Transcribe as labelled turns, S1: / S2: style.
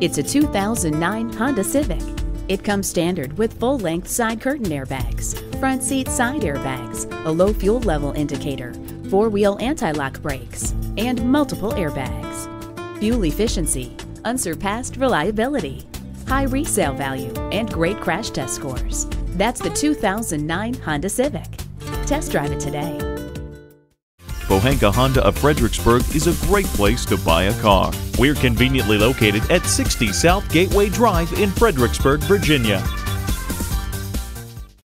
S1: It's a 2009 Honda Civic. It comes standard with full-length side curtain airbags, front seat side airbags, a low fuel level indicator, four-wheel anti-lock brakes, and multiple airbags. Fuel efficiency, unsurpassed reliability, high resale value, and great crash test scores. That's the 2009 Honda Civic. Test drive it today.
S2: Pohanka Honda of Fredericksburg is a great place to buy a car. We're conveniently located at 60 South Gateway Drive in Fredericksburg, Virginia.